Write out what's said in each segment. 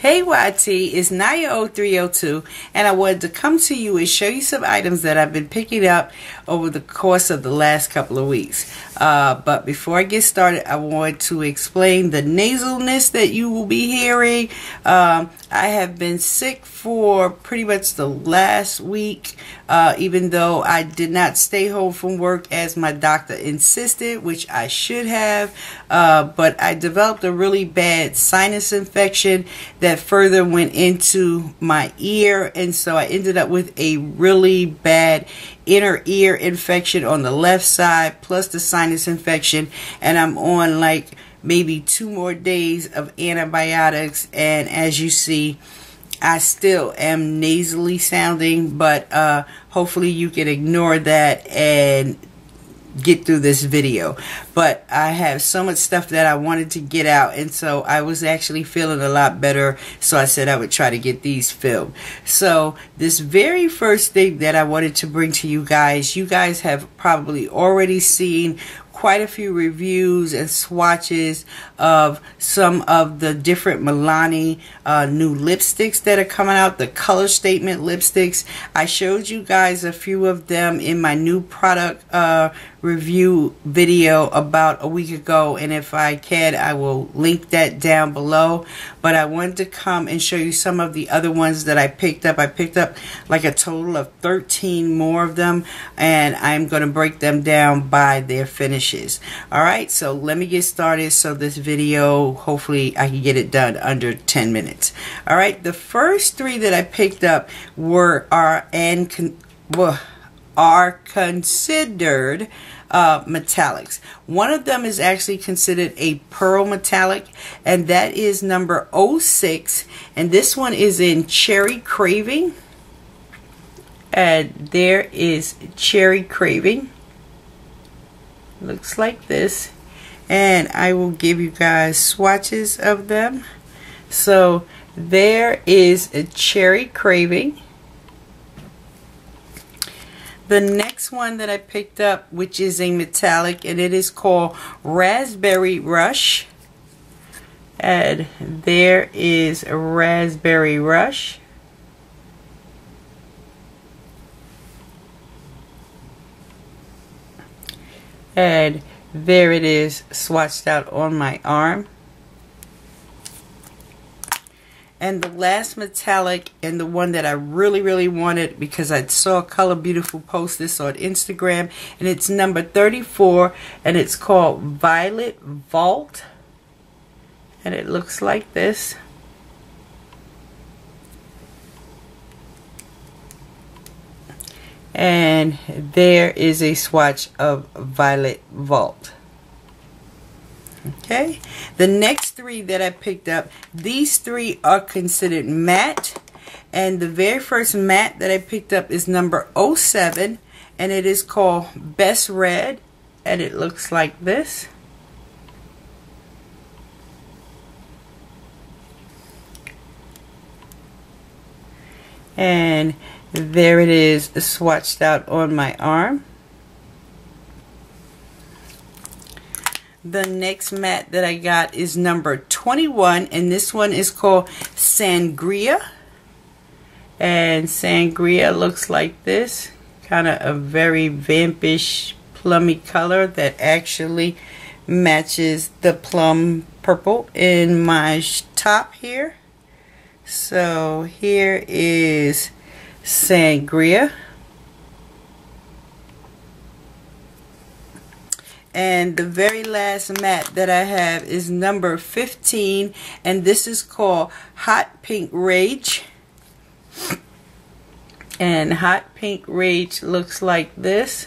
Hey YT, it's Niya0302 and I wanted to come to you and show you some items that I've been picking up over the course of the last couple of weeks. Uh, but before I get started, I want to explain the nasalness that you will be hearing. Um, I have been sick for pretty much the last week, uh, even though I did not stay home from work as my doctor insisted, which I should have. Uh, but I developed a really bad sinus infection that further went into my ear, and so I ended up with a really bad inner ear infection on the left side, plus the sinus infection, and I'm on like maybe two more days of antibiotics and as you see I still am nasally sounding but uh, hopefully you can ignore that and get through this video. But I have so much stuff that I wanted to get out and so I was actually feeling a lot better so I said I would try to get these filmed so this very first thing that I wanted to bring to you guys you guys have probably already seen quite a few reviews and swatches of some of the different Milani uh, new lipsticks that are coming out, the color statement lipsticks. I showed you guys a few of them in my new product uh, review video about a week ago and if I can I will link that down below but I wanted to come and show you some of the other ones that I picked up I picked up like a total of 13 more of them and I'm going to break them down by their finishes alright so let me get started so this video hopefully I can get it done under 10 minutes alright the first three that I picked up were are and well, are considered uh, metallics. One of them is actually considered a pearl metallic, and that is number 06. And this one is in Cherry Craving. And there is Cherry Craving. Looks like this. And I will give you guys swatches of them. So there is a Cherry Craving. The next one that I picked up, which is a metallic, and it is called Raspberry Rush. And there is Raspberry Rush. And there it is swatched out on my arm. And the last metallic and the one that I really, really wanted because I saw Color Beautiful post this on Instagram. And it's number 34 and it's called Violet Vault. And it looks like this. And there is a swatch of Violet Vault. Okay. The next three that I picked up, these three are considered matte. And the very first matte that I picked up is number 07. And it is called Best Red. And it looks like this. And there it is swatched out on my arm. The next mat that I got is number 21 and this one is called Sangria. And Sangria looks like this. Kind of a very vampish plummy color that actually matches the plum purple in my top here. So here is Sangria. And the very last mat that I have is number 15. And this is called Hot Pink Rage. And Hot Pink Rage looks like this.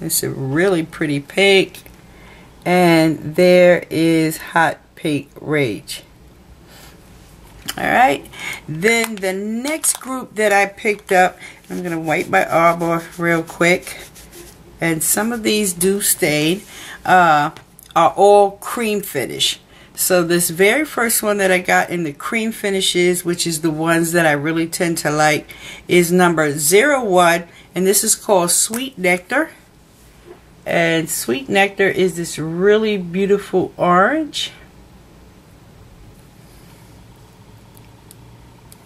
It's a really pretty pink. And there is Hot Pink Rage. Alright, then the next group that I picked up, I'm to wipe my arm off real quick. And some of these do stain, uh, are all cream finish. So this very first one that I got in the cream finishes, which is the ones that I really tend to like, is number 01. And this is called Sweet Nectar. And Sweet Nectar is this really beautiful orange.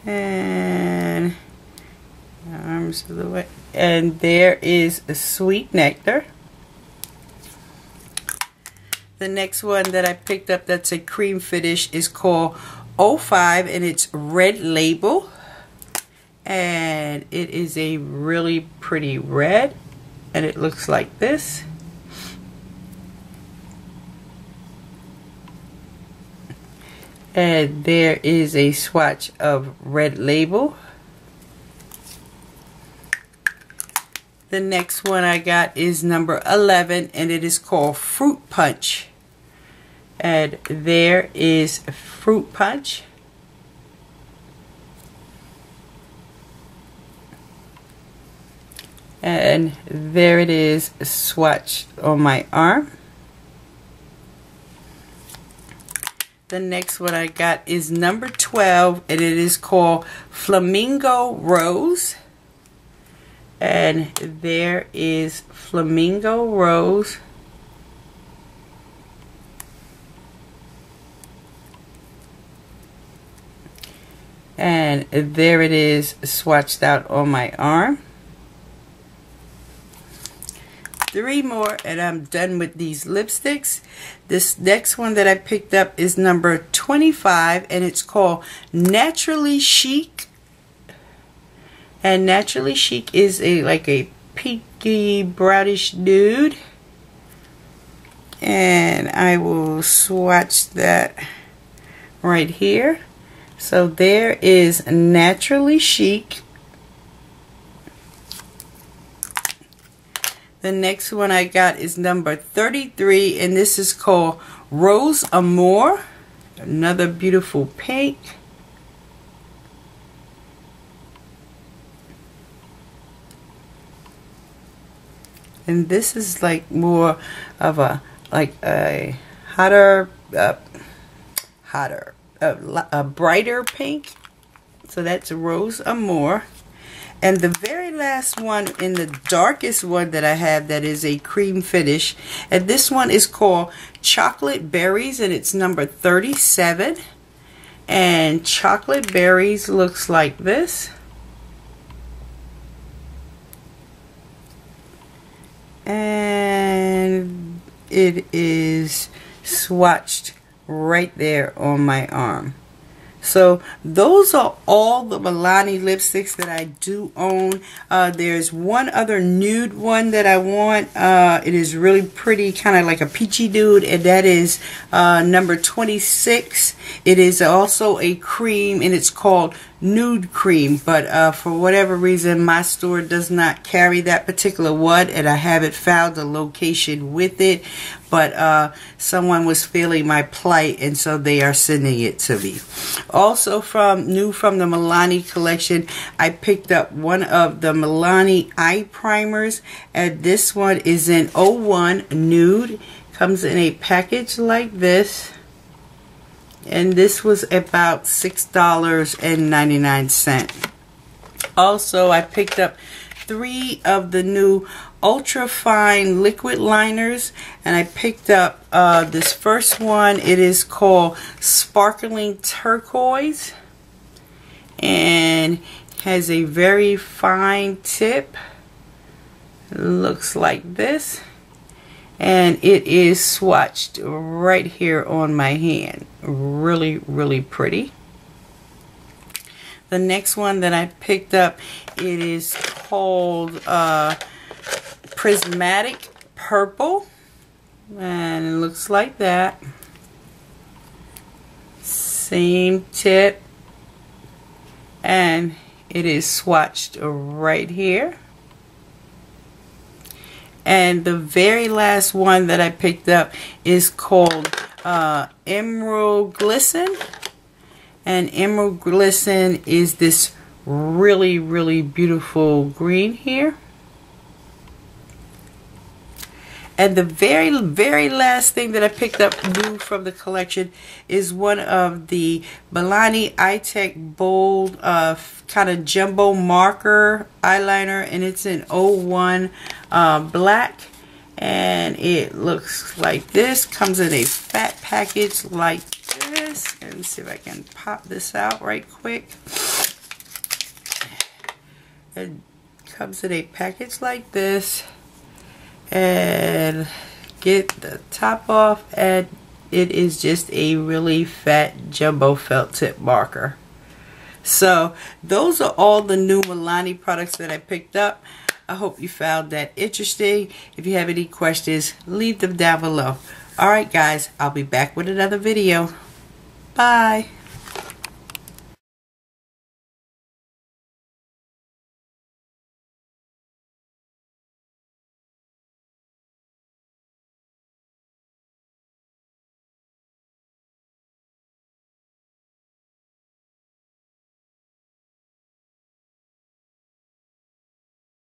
And um, arms of the way. And there is a Sweet Nectar. The next one that I picked up that's a cream finish is called 05 and it's red label and it is a really pretty red and it looks like this and there is a swatch of red label. The next one I got is number 11 and it is called fruit punch. And there is fruit punch. And there it is swatched on my arm the next one I got is number 12 and it is called Flamingo Rose. And there is Flamingo Rose. And there it is swatched out on my arm three more and I'm done with these lipsticks. This next one that I picked up is number 25 and it's called Naturally Chic. And Naturally Chic is a like a pinky brownish nude. And I will swatch that right here. So there is Naturally Chic. The next one I got is number 33 and this is called Rose Amour. Another beautiful pink. And this is like more of a like a hotter uh, hotter a, a brighter pink. So that's Rose Amour. And the very last one in the darkest one that I have that is a cream finish. And this one is called Chocolate Berries and it's number 37. And Chocolate Berries looks like this. And it is swatched right there on my arm. So those are all the Milani lipsticks that I do own. Uh, there's one other nude one that I want. Uh, it is really pretty, kind of like a peachy nude, and that is uh, number 26. It is also a cream, and it's called Nude Cream. But uh, for whatever reason, my store does not carry that particular one, and I haven't found the location with it but uh, someone was feeling my plight and so they are sending it to me. Also from new from the Milani collection, I picked up one of the Milani eye primers and this one is in 01 nude. Comes in a package like this and this was about $6.99. Also, I picked up three of the new ultra fine liquid liners and I picked up uh, this first one. It is called sparkling turquoise and has a very fine tip. Looks like this and it is swatched right here on my hand. Really really pretty. The next one that I picked up it is called uh, prismatic purple. And it looks like that. Same tip. And it is swatched right here and the very last one that I picked up is called uh, Emerald Glisten and Emerald Glisten is this really really beautiful green here And the very, very last thing that I picked up new from the collection is one of the Milani Eye-Tech Bold uh, kind of jumbo marker eyeliner. And it's in 01 uh, black. and it looks like this comes in a fat package like this me see if I can pop this out right quick it comes in a package like this and get the top off and it is just a really fat jumbo felt tip marker. So those are all the new Milani products that I picked up. I hope you found that interesting. If you have any questions leave them down below. Alright guys I'll be back with another video. Bye